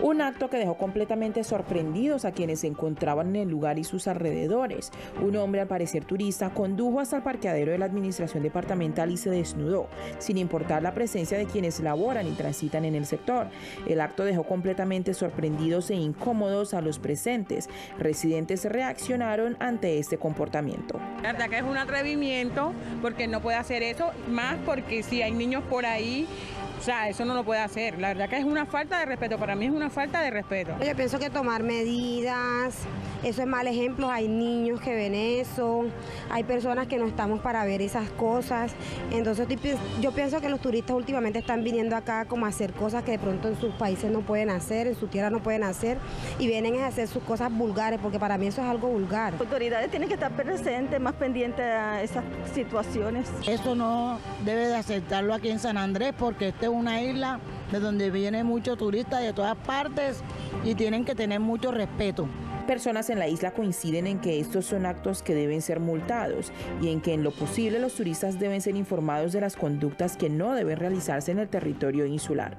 Un acto que dejó completamente sorprendidos a quienes se encontraban en el lugar y sus alrededores. Un hombre, al parecer turista, condujo hasta el parqueadero de la administración departamental y se desnudó, sin importar la presencia de quienes laboran y transitan en el sector. El acto dejó completamente sorprendidos e incómodos a los presentes. Residentes reaccionaron ante este comportamiento. La verdad que es un atrevimiento porque no puede hacer eso, más porque si hay niños por ahí o sea, eso no lo puede hacer. La verdad que es una falta de respeto. Para mí es una falta de respeto. Yo pienso que tomar medidas, eso es mal ejemplo. Hay niños que ven eso, hay personas que no estamos para ver esas cosas. Entonces yo pienso que los turistas últimamente están viniendo acá como a hacer cosas que de pronto en sus países no pueden hacer, en su tierra no pueden hacer y vienen a hacer sus cosas vulgares, porque para mí eso es algo vulgar. Las autoridades tienen que estar presentes, más pendientes a esas situaciones. Eso no debe de aceptarlo aquí en San Andrés porque este una isla de donde vienen muchos turistas de todas partes y tienen que tener mucho respeto. Personas en la isla coinciden en que estos son actos que deben ser multados y en que en lo posible los turistas deben ser informados de las conductas que no deben realizarse en el territorio insular.